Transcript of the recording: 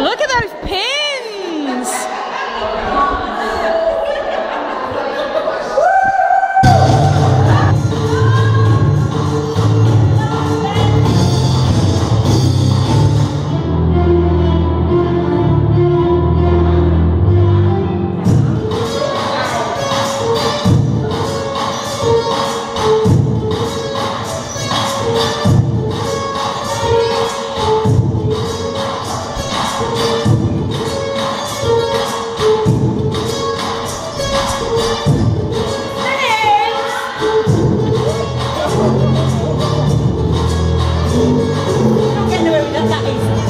Look at those pins! Don't get that.